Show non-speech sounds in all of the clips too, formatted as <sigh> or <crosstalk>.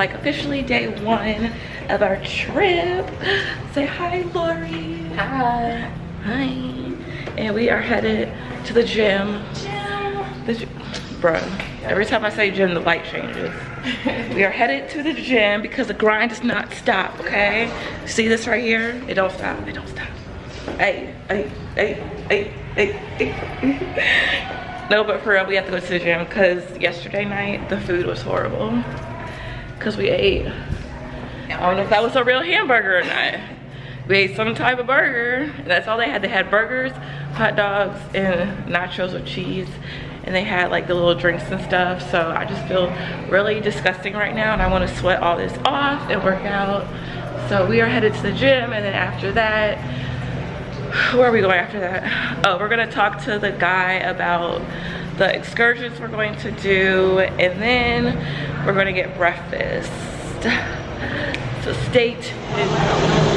like officially day one of our trip. Say hi, Lori. Hi. Hi. And we are headed to the gym. Gym. The gym. Bruh, every time I say gym, the light changes. <laughs> we are headed to the gym because the grind does not stop, okay? See this right here? It don't stop, it don't stop. Hey, hey, hey, hey, hey, hey. <laughs> no, but for real, we have to go to the gym because yesterday night, the food was horrible. Because we ate, I don't know if that was a real hamburger or not. We ate some type of burger, and that's all they had. They had burgers, hot dogs, and nachos with cheese and they had like the little drinks and stuff so i just feel really disgusting right now and i want to sweat all this off and work out so we are headed to the gym and then after that where are we going after that oh we're gonna talk to the guy about the excursions we're going to do and then we're going to get breakfast. <laughs> So stay tuned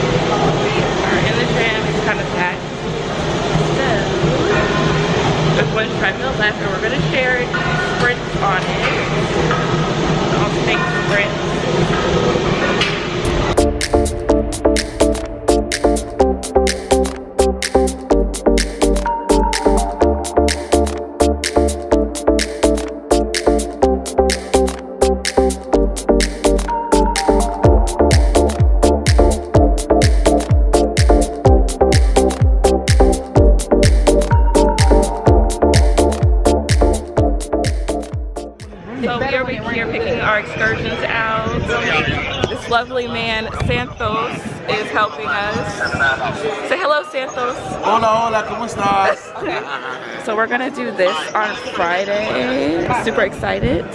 Friday. Super excited.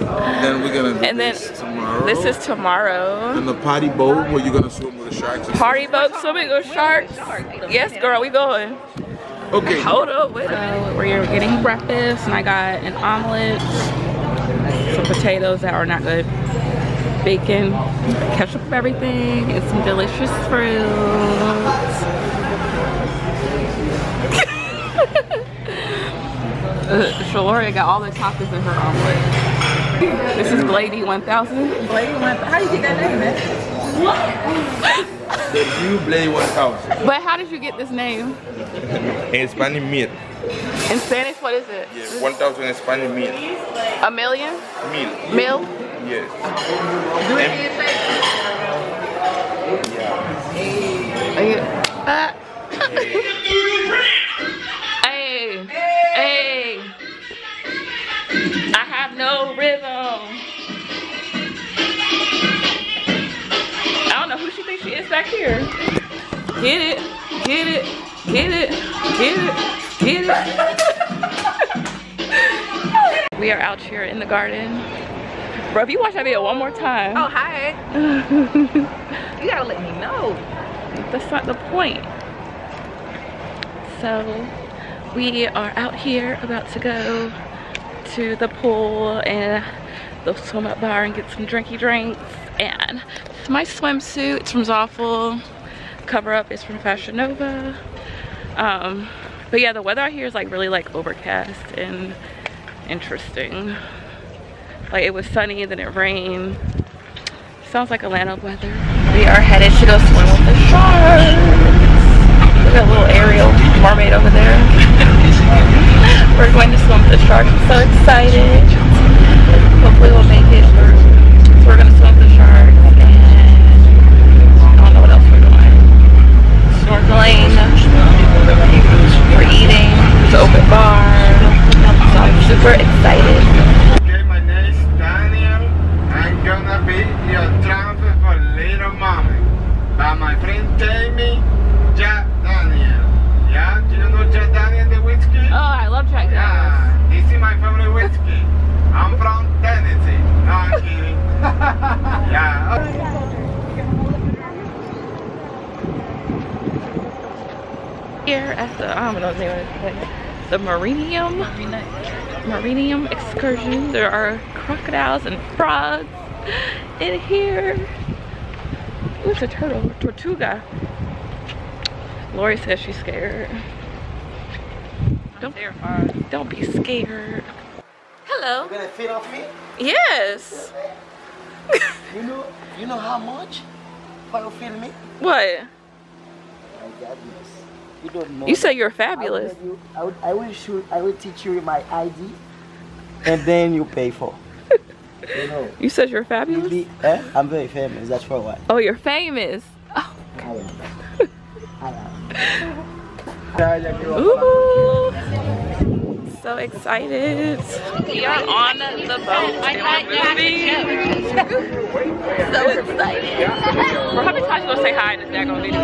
Then we're gonna And then this tomorrow. this is tomorrow. in the potty boat where you're gonna swim with the sharks. and Party boat swimming with sharks. Yes, girl, we going. Okay. Hold up, wait. Uh, so we're getting breakfast, and I got an omelet, some potatoes that are not good, bacon, ketchup of everything, and some delicious fruits. <laughs> uh, Shaloria got all the toppings in her omelet. This is Blady 1000. Blade one. How do you get that name, man? The new Blade 1000. But how did you get this name? In Spanish meal. In Spanish, what is it? Yeah, 1000 in Spanish meal. A million? Mil. Mil? Yes. Do it And- Uh, hey, Get it, get it, get it, get it, get it. <laughs> we are out here in the garden. Bro, if you watch that video one more time. Oh, hi. <laughs> you gotta let me know. that's not the point. So we are out here about to go to the pool and the swim up bar and get some drinky drinks. And my swimsuit. It's from Zaful. Cover up is from Fashion Nova. Um, but yeah, the weather out here is like really like overcast and interesting. Like it was sunny, then it rained. Sounds like Atlanta weather. We are headed to go swim with the sharks. Look at a little Ariel mermaid over there. We're going to swim with the sharks. I'm so excited. Hopefully we'll make it through. So we're going to swim with the sharks and I don't know what else we're doing. Snorkeling. We're eating. It's an open bar. So I'm super excited. Okay, my name is Daniel. I'm gonna be your transfer for little mommy. But my friend Jamie, Jack Daniel. Yeah, do you know Jack Daniel the whiskey? Oh, I love Jack Daniels. Yeah, this is my favorite whiskey. I'm from Tennessee. No, I'm kidding. yeah. Here at the I don't know the name of this place. the Marinarium. Marinarium excursion. There are crocodiles and frogs in here. Ooh, it's a turtle, Tortuga. Lori says she's scared. Don't, don't be scared. Hello. You gonna feed off me? Yes. You know, you know how much? If you feed me? What? My God, yes. You don't know. You say you're I will, fabulous. you, I, will, I will shoot. I will teach you my ID, and then you pay for. You know. You said you're You fabulous? be, eh? I'm very famous. That's for what? Oh, you're famous. Oh. I am. I am. <laughs> Ooh. So excited. We are on the boat and we're moving. so excited. Bro, how many times you gonna say hi in this daggone video?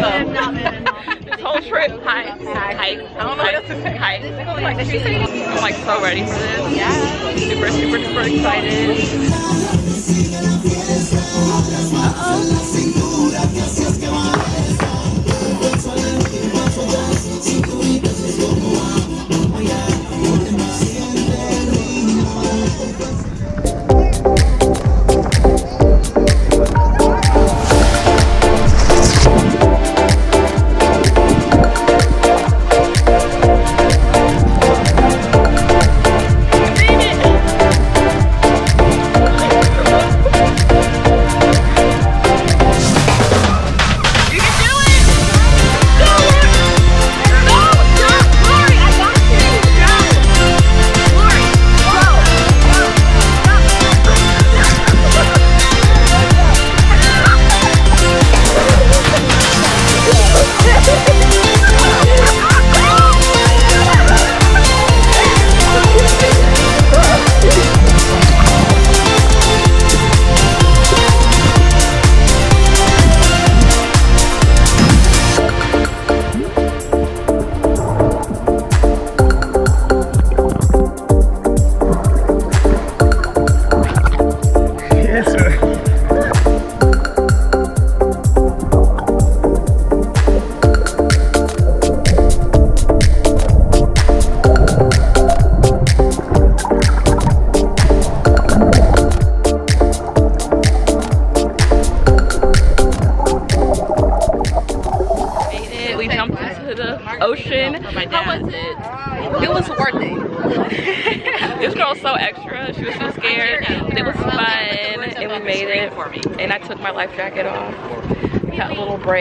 this whole trip. Hi. Hi. Hi. I don't know what else to say. Hi. I'm like so ready for this. Yeah. Super, super, super excited. Made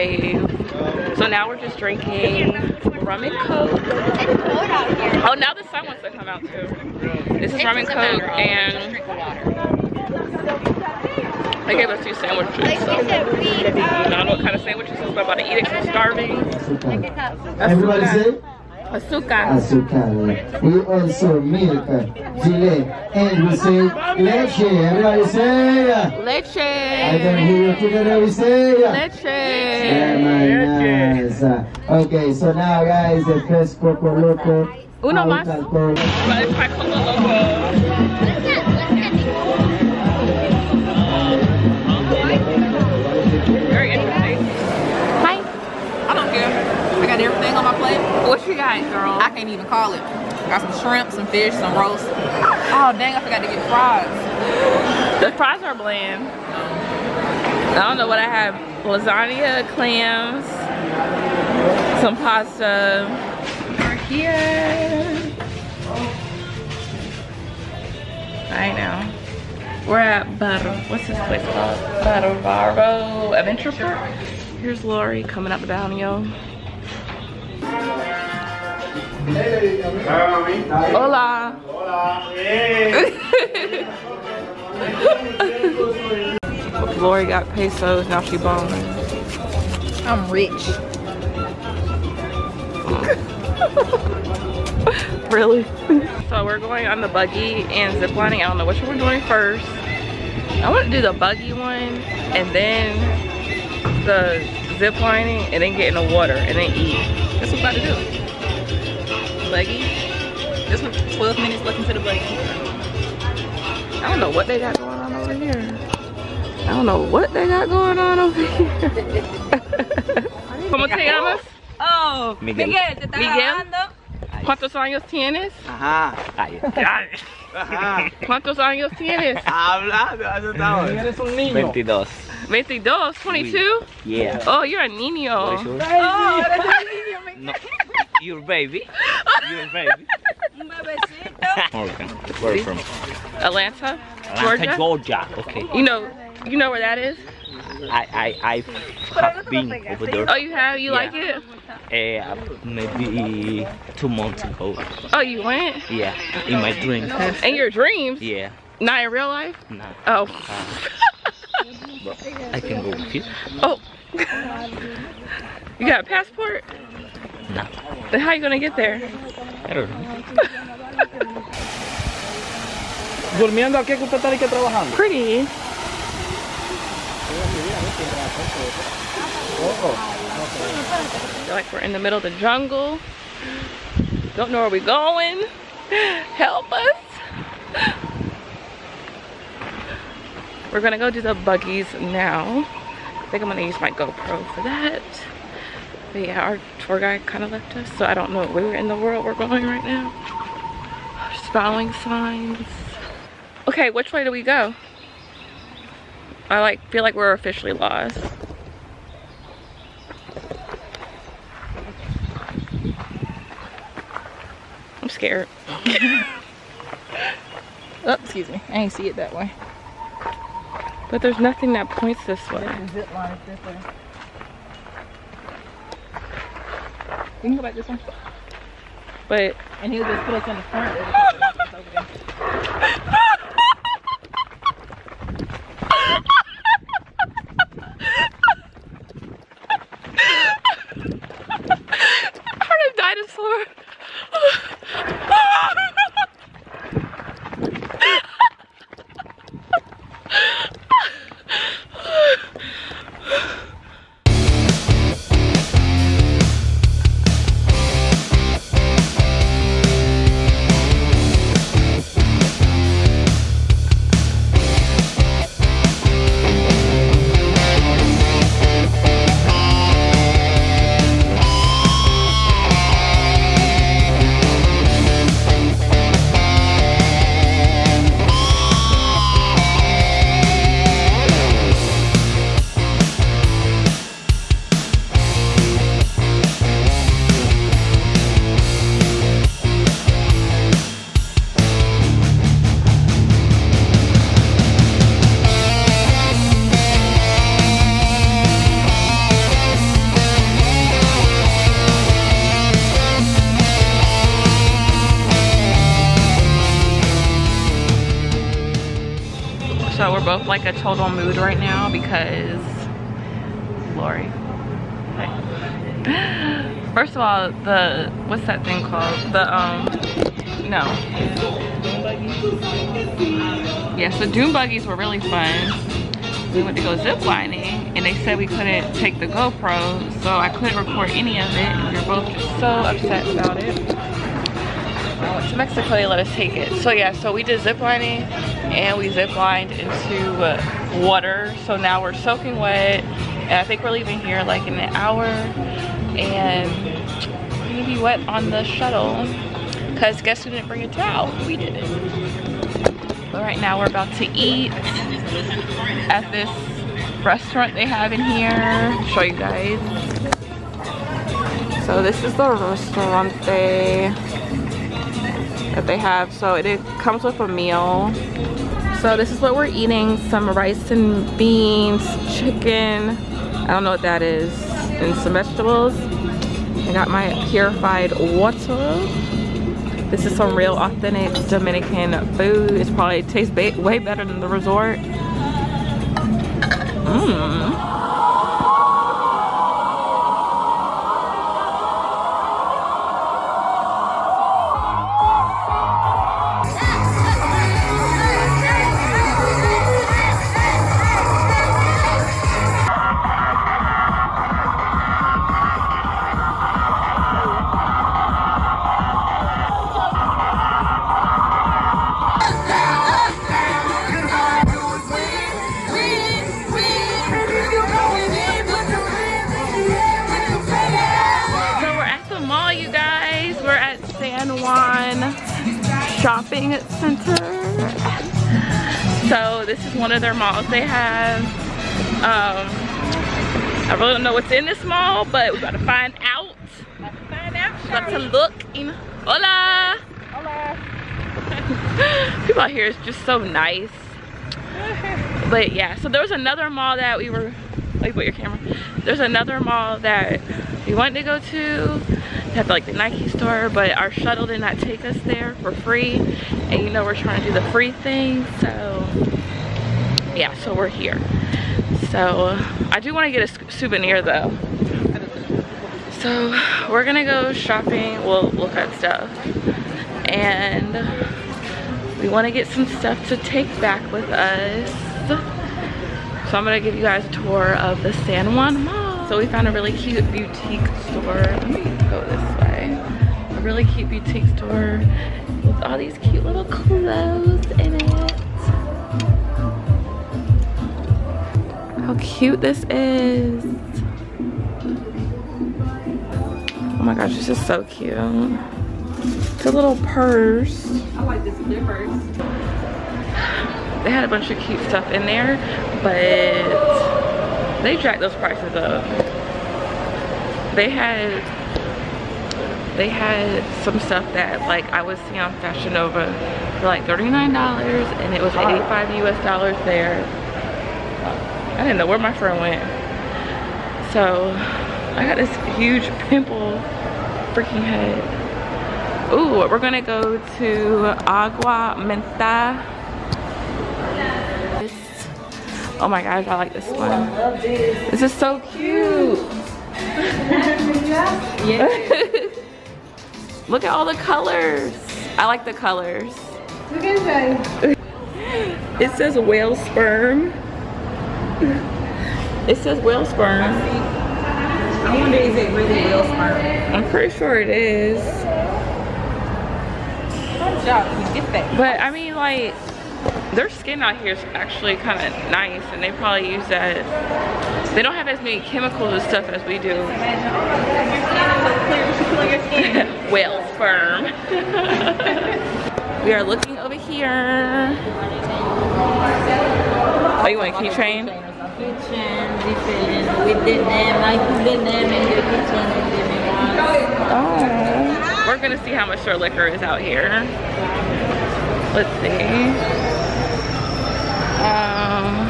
Got brave. So now we're just drinking rum and coke. Oh, now the sun wants to come out too. This is rum and coke, and they gave us two sandwiches. So I don't know what kind of sandwiches this is, but I'm about to eat it 'cause I'm starving. Everybody say Azúcar. azúcar. We also milk, filet, uh, and we say leche. Everybody say. Leche. I Leche. can hear you together. We say. Leche. Very nice. Okay, so now guys, the first Coco Loco. Uno más. alcohol. But it's Coco Loco. You got, girl? I can't even call it. Got some shrimp, some fish, some roast. Oh dang, I forgot to get fries. The fries are bland. I don't know what I have. Lasagna, clams, some pasta. Are here. I know. We're at Bar. What's this place called? Bavaro Adventure Park. Here's Lori coming up the Balneo. Hola. <laughs> Lori got pesos, now she bones. I'm rich. <laughs> Really? so we're going on the buggy and ziplining. I don't know which one we're doing first. I want to do the buggy one and then the ziplining and then get in the water and then eat. That's what I'm about to do. Buggy? This one, 12 minutes looking to the buggy. I don't know what they got going on over here. I don't know what they got going on over here. <laughs> ¿Cómo te llamas? Oh, Miguel. Miguel, ¿te estás Miguel? grabando? ¿Cuántos años tienes? Ajá. Ajá. ¿Cuántos años tienes? Habla. Eres un niño. 22. 22, 22? Yeah. Oh, you're a niño. What is yours? Oh, No. Your baby. Your baby. Morgan. Where from? Atlanta, Atlanta, Georgia. Georgia. Okay. You know, you know where that is? I I I have been over there. Oh, you have? You Yeah. like it? Uh, maybe two months ago. Oh, you went? Yeah. In my dreams. In your dreams? Yeah. Not in real life? No. Oh. But I can go with you. oh. <laughs> you got a passport? No. Then how are you gonna get there? I don't know. Durmiendo aquí que usted está trabajando. Pretty. Oh. Feel like we're in the middle of the jungle. Don't know where we're going. Help us. We're gonna go do the buggies now. I think I'm gonna use my GoPro for that. But yeah, our tour guide kind of left us, so I don't know where in the world we're going right now. Just following signs. Okay, which way do we go? I like feel like we're officially lost. I'm scared. <laughs> Oh, excuse me. I ain't see it that way. But there's nothing that points this way. Zip line is this way. You can go back this one. But And he'll just put us in the front. Like a total mood right now because Lori. <laughs> First of all, the what's that thing called? The um no. Yes, the dune buggies were really fun. We went to go zip lining and they said we couldn't take the GoPro, so I couldn't record any of it. And we were both just so upset about it. Went to Mexico, they let us take it. So yeah, so we did zip lining and we zip lined into uh, water. So now we're soaking wet and I think we're leaving here like in an hour and we're gonna be wet on the shuttle because guess who didn't bring a towel? We did it. But right now we're about to eat at this restaurant they have in here. Show you guys. So this is the restaurant they that they have. So it, it comes with a meal. So this is what we're eating. Some rice and beans, chicken. I don't know what that is. And some vegetables. I got my purified water. This is some real authentic Dominican food. It probably tastes way better than the resort. Mmm. Shopping Center. So this is one of their malls they have. Um, I really don't know what's in this mall, but we gotta find out. About to find out. About to look in. Hola. Hola. <laughs> People out here is just so nice. But yeah, so there was another mall that we were. Wait, put your camera. There's another mall that we wanted to go to. Have like the Nike store, but our shuttle did not take us there for free. And you know we're trying to do the free thing, so yeah, so we're here. So I do want to get a souvenir though. So we're gonna go shopping. We'll look at stuff, and we want to get some stuff to take back with us. So I'm gonna give you guys a tour of the San Juan Mall. So we found a really cute boutique store. Let me go this way. A really cute boutique store with all these cute little clothes in it. How cute this is. Oh my gosh, this is so cute. It's a little purse. I like this purse. They had a bunch of cute stuff in there, but they jacked those prices up. They had they had some stuff that like I was seeing on Fashion Nova for like $39 and it was 85 US dollars there. I didn't know where my friend went. So I got this huge <laughs> pimple freaking head. Ooh, we're gonna go to Agua Menta. Oh my gosh, I like this one. This is so cute. <laughs> Look at all the colors. I like the colors. It says whale sperm. It says whale sperm. I wonder is it really real smart? I'm pretty sure it is. Good job. You get that. But I mean like their skin out here is actually kind of nice and they probably use that. They don't have as many chemicals and stuff as we do. <laughs> Whale sperm. <laughs> we are looking over here. Oh, you want a keychain? kitchen different with the name I put the name in the kitchen and the name Oh. We're gonna see how much their liquor is out here. Let's see. Um,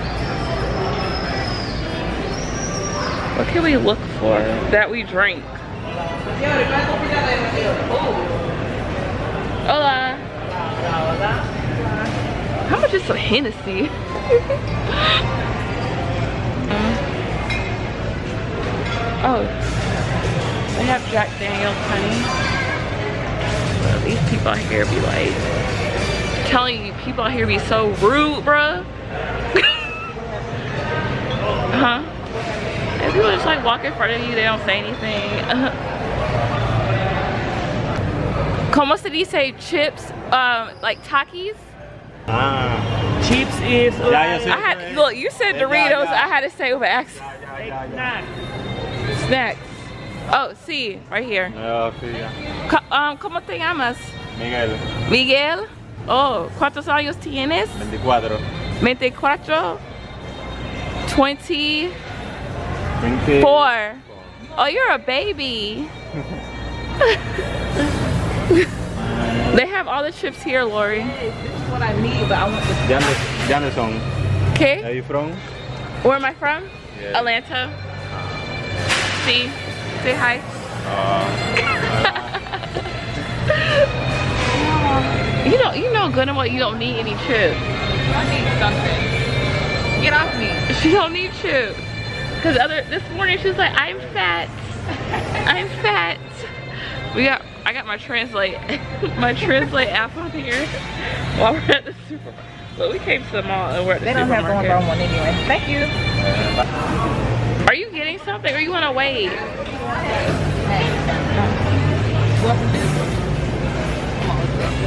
what can we look for that we drink? Hola. How much is some Hennessy? <laughs> oh, they have Jack Daniels, honey. These people out here be like, telling you, people out here be so rude, bruh. huh? And people just like walk in front of you, they don't say anything. <laughs> Como se dice chips? Um, like Takis? Ah, chips is. Ya, yo sé. I had, look, you said Doritos, I had to say with an accent. Snacks. Oh, sí, right here. Ah, sí, ya. Co- um, ¿Cómo te llamas? Miguel, Miguel. Oh, ¿cuántos años tienes? 24. 24. 24. 20. Oh, you're a baby. <laughs> they have all the chips here, Lori. This is what I need, but I want the Jander- Janderson. Are Okay. you from? Where am I from? Yeah. Atlanta. See? Say hi. Uh, <laughs> uh. You know, you know good and well you don't need any chips. I need something. Get off me. She don't need chips. Cause other this morning she was like, I'm fat. I'm fat. We got I got my translate <laughs> my translate app on here while we're at the supermarket. But we came to the mall and we're at the They don't have one wrong one anyway. Thank you. Are you getting something or you wanna wait?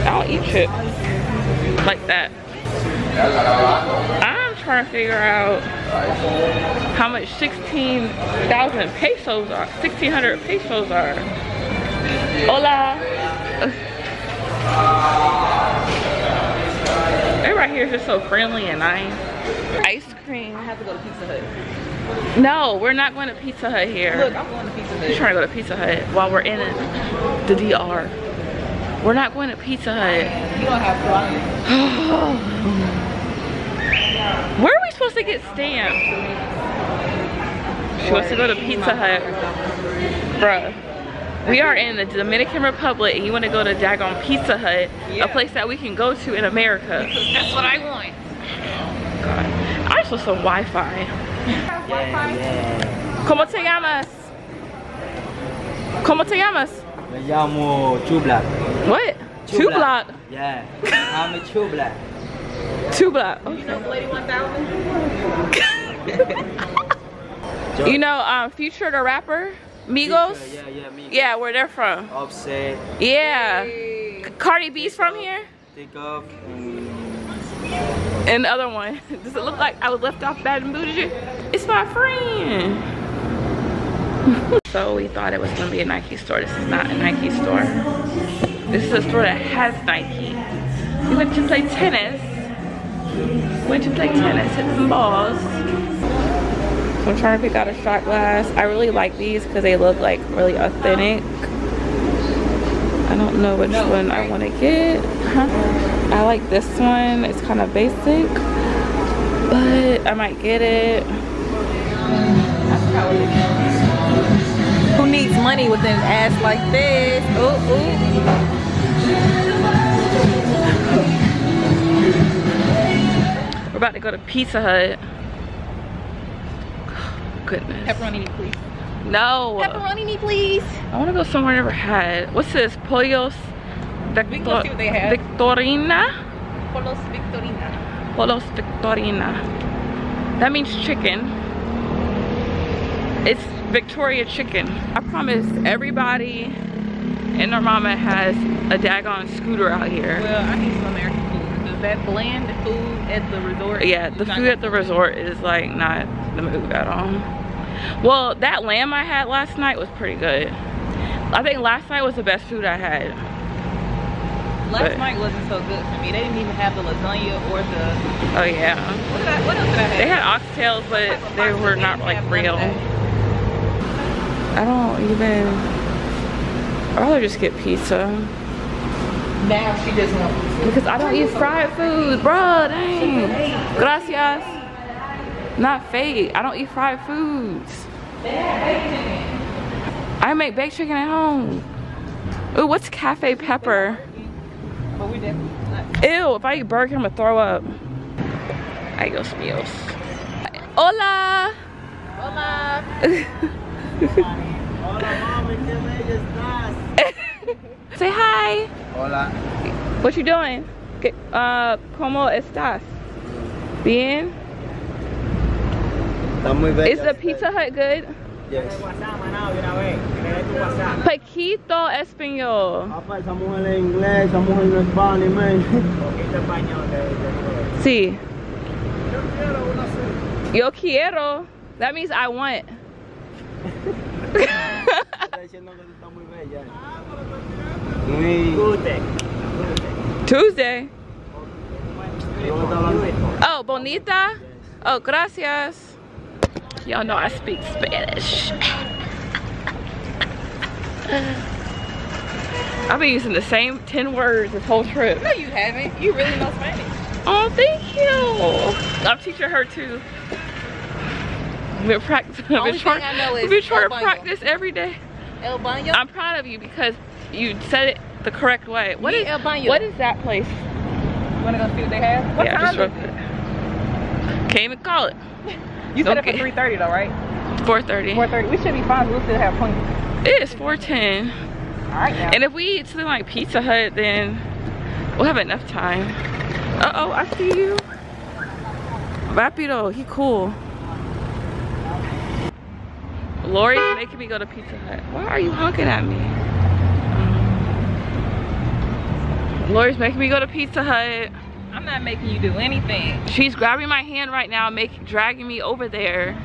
I don't eat chips like that. I'm trying to figure out how much 16,000 pesos are, 1,600 pesos are. Hola. Everybody here is just so friendly and nice. Ice cream. I have to go to Pizza Hut. No, we're not going to Pizza Hut here. Look, I'm going to Pizza Hut. We're trying to go to Pizza Hut while we're in it, the DR. We're not going to Pizza Hut. You don't have to. <sighs> <sighs> <sighs> Where are supposed to get stamped? She wants to go to Pizza Hut. Bruh. We are in the Dominican Republic and you want to go to daggone Pizza Hut, Yeah. a place that we can go to in America. That's what I want. God. I just want some Wi-Fi. ¿Cómo te llamas? ¿Cómo te llamas? Me llamo Chubla. What? Two block. Yeah. I'm a Chubla. Two block. You know Lady 1000? <laughs> You know um, Future the rapper? Migos? Yeah, yeah, me. Yeah, where they're from. Offset, Yeah. Cardi B's from here? Takeoff, and And the other one. <laughs> Does it look like I was left off bad and bougie? It's my friend. <laughs> so we thought it was gonna be a Nike store. This is not a Nike store. This is a store that has Nike. We went to play tennis. Went to play tennis, hit some balls. So I'm trying to pick out a shot glass. I really like these because they look like really authentic. I don't know which one I want to get. Huh? I like this one. It's kind of basic, but I might get it. Who needs money with an ass like this? Ooh, We're about to go to Pizza Hut. <sighs> Goodness. Pepperoni, please. No. Pepperoni, please. I want to go somewhere I never had. What's this? Pollos We can what they have. Victorina? Pollos Victorina. Polos Victorina. That means chicken. It's Victoria chicken. I promise everybody and their mama has a daggone scooter out here. Well, I need some American that bland food at the resort? Yeah, the food at the resort is like not the move at all. Well, that lamb I had last night was pretty good. I think last night was the best food I had. Last but- night wasn't so good for me. They didn't even have the lasagna or the. Oh yeah. What, I, what else did I have? They had oxtails, but they were not like real. I don't even. I'd rather just get pizza Now she just wants. Because I don't eat fried food, bro. Dang. Gracias. Not fake. I don't eat fried foods. I make baked chicken at home. Ooh, what's cafe pepper? But we definitely not. Ew, if I eat burger, I'm gonna throw up. Adios míos. Hola. Hola. <laughs> Say hi. Hola. What you doing? ¿Qué- Uh, ¿Cómo estás? Bien? Está. Is the Pizza Hut good? Yes. Paquito español. Papá, esa mujer es inglés, esa mujer no es Spanish, man. <laughs> Sí. Yo quiero. That means I want. Está diciendo que tú estás muy bella. Muy... Tuesday. ¿Cómo está hablando? Oh, bonita? Oh, gracias. Y'all know I speak Spanish. I've been using the same 10 words this whole trip. No, you haven't. You really know Spanish. Oh, thank you. I'm teaching her too. We've been practicing. <laughs> I've Only been thing trying, I know is we've been trying to practice every day. El baño. I'm proud of you because you said it the correct way. What is what is that place? You wanna go see what they have? What yeah, time just real is it? Can't even call it. You said Okay. it for 3:30 though, right? 4:30. 4:30. We should be fine. We'll still have plenty. It is 4:10. All right now. And if we eat something like Pizza Hut, then we'll have enough time. Uh oh, I see you. Rapido, he cool. Lori's making me go to Pizza Hut. Why are you honking at me? Lori's making me go to Pizza Hut. I'm not making you do anything. She's grabbing my hand right now, making dragging me over there.